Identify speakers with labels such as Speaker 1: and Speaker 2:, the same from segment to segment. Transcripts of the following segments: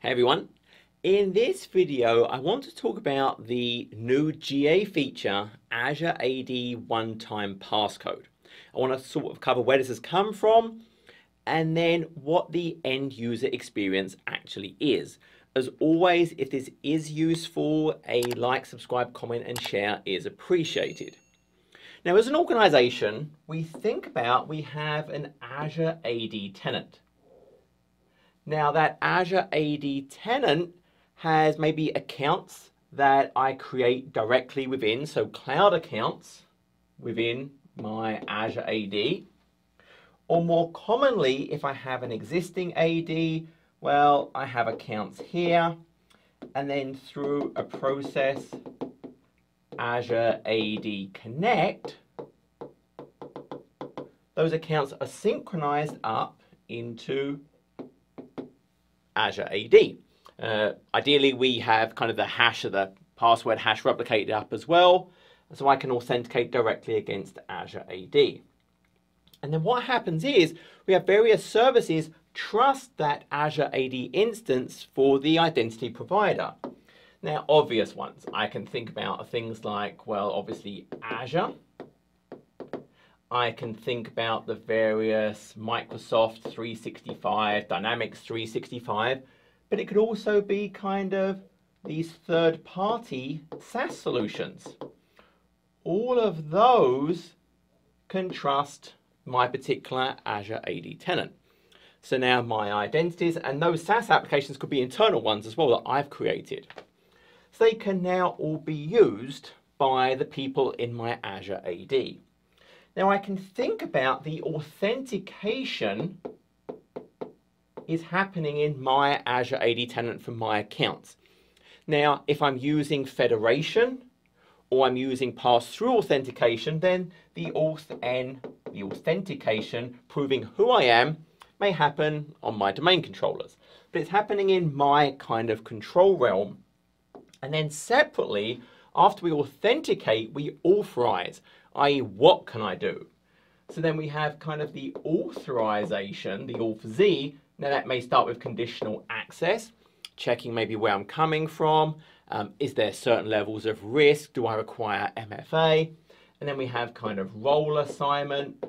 Speaker 1: Hey everyone. In this video, I want to talk about the new GA feature, Azure AD one-time passcode. I want to sort of cover where this has come from and then what the end user experience actually is. As always, if this is useful, a like, subscribe, comment and share is appreciated. Now, as an organization, we think about we have an Azure AD tenant. Now that Azure AD tenant has maybe accounts that I create directly within, so cloud accounts within my Azure AD. Or more commonly, if I have an existing AD, well, I have accounts here, and then through a process, Azure AD Connect, those accounts are synchronized up into Azure AD. Uh, ideally, we have kind of the hash of the password hash replicated up as well, so I can authenticate directly against Azure AD. And then what happens is we have various services trust that Azure AD instance for the identity provider. Now, obvious ones I can think about are things like, well, obviously Azure. I can think about the various Microsoft 365, Dynamics 365, but it could also be kind of these third-party SaaS solutions. All of those can trust my particular Azure AD tenant. So now my identities and those SaaS applications could be internal ones as well that I've created. So they can now all be used by the people in my Azure AD. Now I can think about the authentication is happening in my Azure AD tenant for my accounts. Now, if I'm using federation or I'm using pass-through authentication, then the auth n, the authentication proving who I am, may happen on my domain controllers. But it's happening in my kind of control realm. And then separately, after we authenticate, we authorize i.e. what can I do? So then we have kind of the authorization, the auth Z. Now that may start with conditional access, checking maybe where I'm coming from. Um, is there certain levels of risk? Do I require MFA? And then we have kind of role assignment,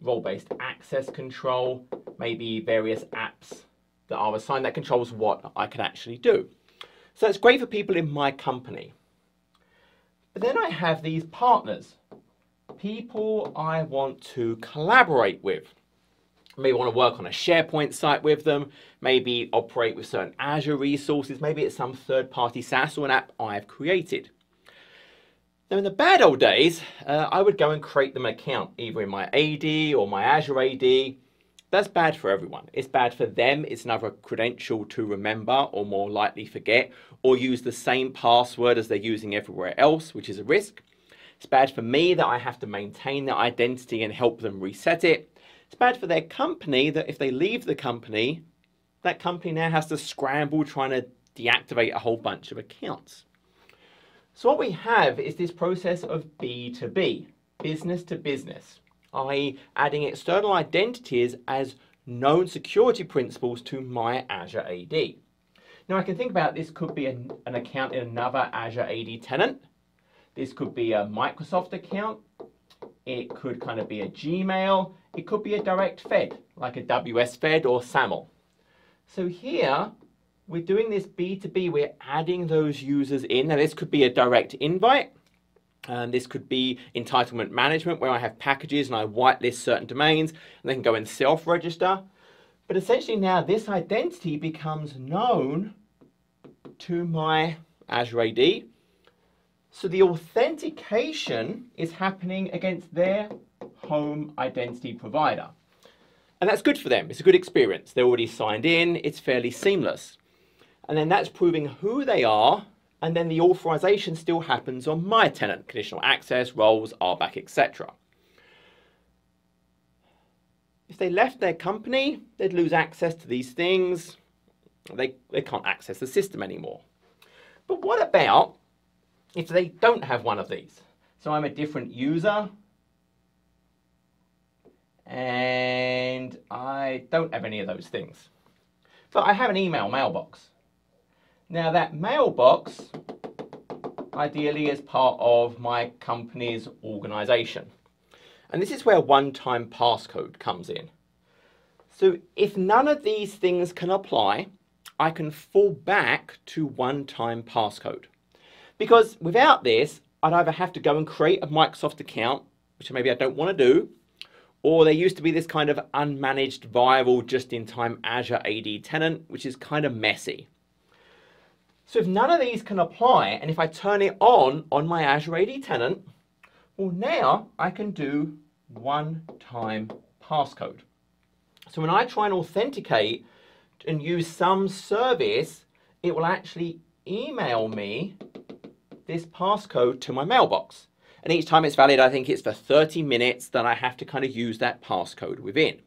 Speaker 1: role-based access control, maybe various apps that are assigned that controls what I can actually do. So it's great for people in my company. But then I have these partners people I want to collaborate with. Maybe want to work on a SharePoint site with them, maybe operate with certain Azure resources, maybe it's some third-party SaaS or an app I've created. Now in the bad old days, uh, I would go and create them an account, either in my AD or my Azure AD. That's bad for everyone. It's bad for them. It's another credential to remember or more likely forget or use the same password as they're using everywhere else, which is a risk. It's bad for me that I have to maintain their identity and help them reset it. It's bad for their company that if they leave the company, that company now has to scramble trying to deactivate a whole bunch of accounts. So what we have is this process of B2B, business to business, i.e. adding external identities as known security principals to my Azure AD. Now I can think about this could be an, an account in another Azure AD tenant. This could be a Microsoft account. It could kind of be a Gmail. It could be a direct fed, like a WS Fed or SAML. So here, we're doing this B2B. We're adding those users in. Now, this could be a direct invite. And this could be entitlement management, where I have packages and I whitelist certain domains, and they can go and self-register. But essentially now this identity becomes known to my Azure AD so the authentication is happening against their home identity provider. And that's good for them. It's a good experience. They're already signed in. It's fairly seamless. And then that's proving who they are. And then the authorization still happens on my tenant, conditional access, roles, RBAC, etc. If they left their company, they'd lose access to these things. They, they can't access the system anymore. But what about if they don't have one of these. So I'm a different user and I don't have any of those things. But I have an email mailbox Now that mailbox ideally is part of my company's organization. And this is where one-time passcode comes in. So if none of these things can apply, I can fall back to one-time passcode. Because without this, I'd either have to go and create a Microsoft account, which maybe I don't want to do, or there used to be this kind of unmanaged viral just-in-time Azure AD tenant, which is kind of messy. So if none of these can apply, and if I turn it on on my Azure AD tenant, well now I can do one-time passcode. So when I try and authenticate and use some service, it will actually email me this passcode to my mailbox. And each time it's valid, I think it's for 30 minutes that I have to kind of use that passcode within.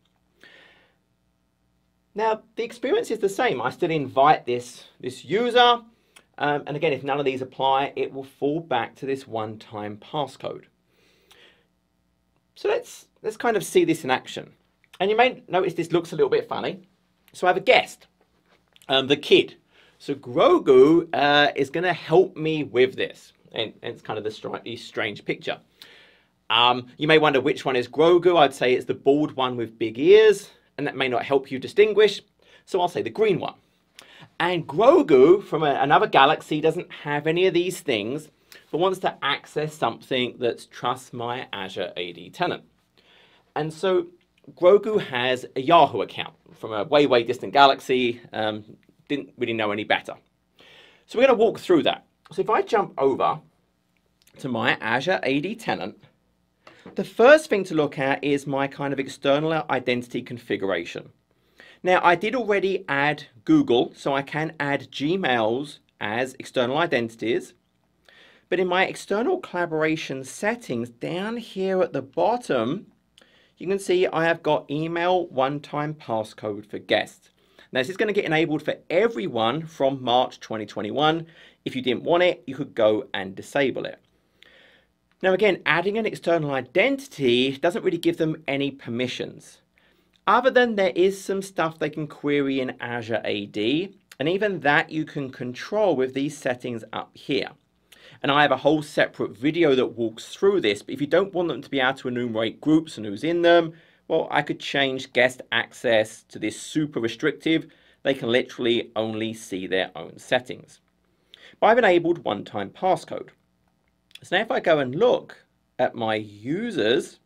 Speaker 1: Now, the experience is the same. I still invite this, this user. Um, and again, if none of these apply, it will fall back to this one-time passcode. So let's, let's kind of see this in action. And you may notice this looks a little bit funny. So I have a guest, um, the kid. So Grogu uh, is going to help me with this. And, and it's kind of the slightly strange picture. Um, you may wonder which one is Grogu. I'd say it's the bald one with big ears, and that may not help you distinguish. So I'll say the green one. And Grogu from a, another galaxy doesn't have any of these things, but wants to access something that's Trust My Azure AD tenant. And so Grogu has a Yahoo account from a way, way distant galaxy, um, didn't really know any better. So we're going to walk through that. So if I jump over to my Azure AD tenant, the first thing to look at is my kind of external identity configuration. Now I did already add Google, so I can add Gmails as external identities. But in my external collaboration settings down here at the bottom, you can see I have got email one-time passcode for guests. Now this is going to get enabled for everyone from March 2021. If you didn't want it, you could go and disable it. Now again, adding an external identity doesn't really give them any permissions. Other than there is some stuff they can query in Azure AD, and even that you can control with these settings up here. And I have a whole separate video that walks through this, but if you don't want them to be able to enumerate groups and who's in them, well, I could change guest access to this super restrictive. They can literally only see their own settings. But I've enabled one-time passcode. So now if I go and look at my users,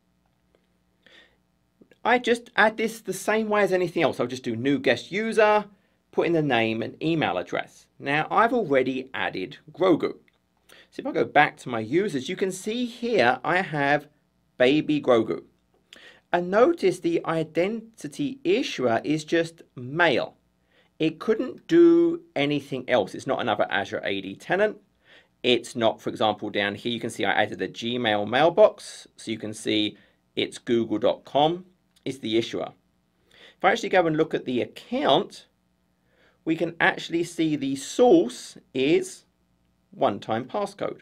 Speaker 1: I just add this the same way as anything else. I'll just do new guest user, put in the name and email address. Now I've already added Grogu. So if I go back to my users, you can see here I have baby Grogu. And notice the identity issuer is just mail. It couldn't do anything else. It's not another Azure AD tenant. It's not, for example, down here, you can see I added the Gmail mailbox. So you can see it's google.com is the issuer. If I actually go and look at the account, we can actually see the source is one-time passcode.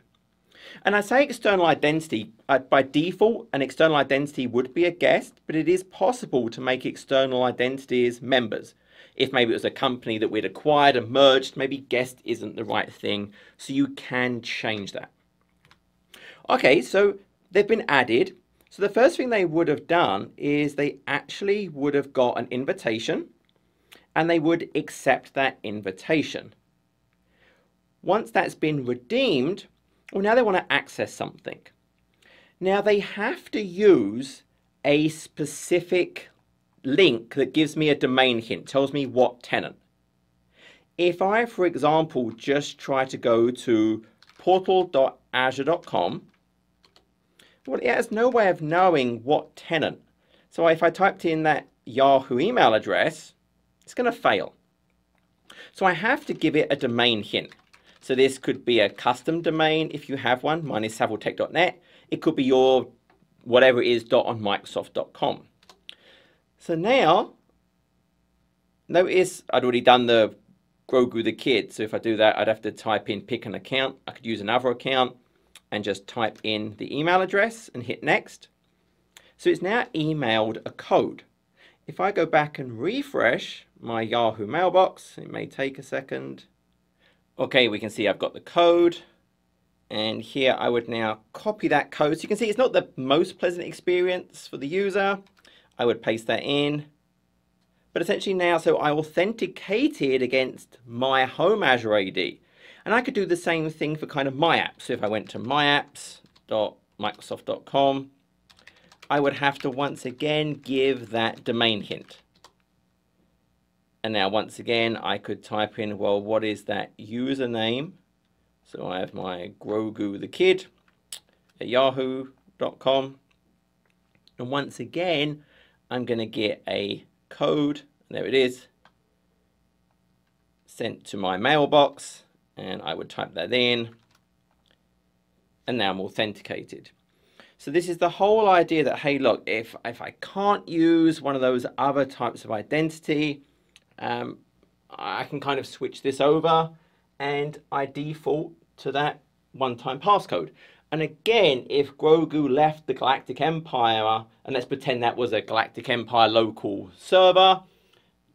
Speaker 1: And I say external identity, uh, by default, an external identity would be a guest, but it is possible to make external identities members. If maybe it was a company that we'd acquired and merged, maybe guest isn't the right thing, so you can change that. Okay, so they've been added. So the first thing they would have done is they actually would have got an invitation and they would accept that invitation. Once that's been redeemed, well, now they want to access something. Now they have to use a specific link that gives me a domain hint, tells me what tenant. If I, for example, just try to go to portal.azure.com, well, it has no way of knowing what tenant. So if I typed in that Yahoo email address, it's going to fail. So I have to give it a domain hint. So this could be a custom domain if you have one. Mine is savilltech.net. It could be your whatever it is dot on Microsoft.com. So now, notice I'd already done the Grogu the kid. So if I do that, I'd have to type in pick an account. I could use another account and just type in the email address and hit next. So it's now emailed a code. If I go back and refresh my Yahoo mailbox, it may take a second. Okay, we can see I've got the code. And here I would now copy that code. So you can see it's not the most pleasant experience for the user. I would paste that in. But essentially now, so I authenticated against my home Azure AD. And I could do the same thing for kind of my apps. So if I went to myapps.microsoft.com, I would have to once again give that domain hint. And now once again, I could type in, well, what is that username? So I have my Grogu the Kid at yahoo.com. And once again, I'm going to get a code. There it is. Sent to my mailbox. And I would type that in. And now I'm authenticated. So this is the whole idea that, hey, look, if, if I can't use one of those other types of identity, um, I can kind of switch this over and I default to that one-time passcode. And again, if Grogu left the Galactic Empire, and let's pretend that was a Galactic Empire local server,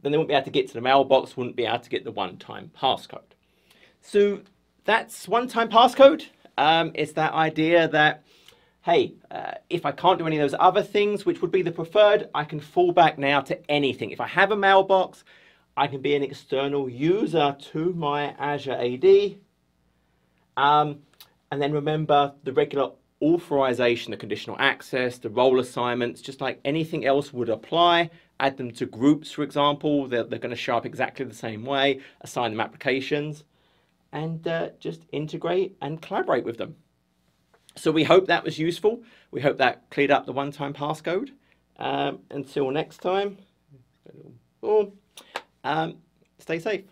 Speaker 1: then they wouldn't be able to get to the mailbox, wouldn't be able to get the one-time passcode. So that's one-time passcode. Um, it's that idea that, hey, uh, if I can't do any of those other things, which would be the preferred, I can fall back now to anything. If I have a mailbox, I can be an external user to my Azure AD. Um, and then remember the regular authorization, the conditional access, the role assignments, just like anything else would apply. Add them to groups, for example. They're, they're going to show up exactly the same way. Assign them applications and uh, just integrate and collaborate with them. So we hope that was useful. We hope that cleared up the one-time passcode. Um, until next time, um, stay safe.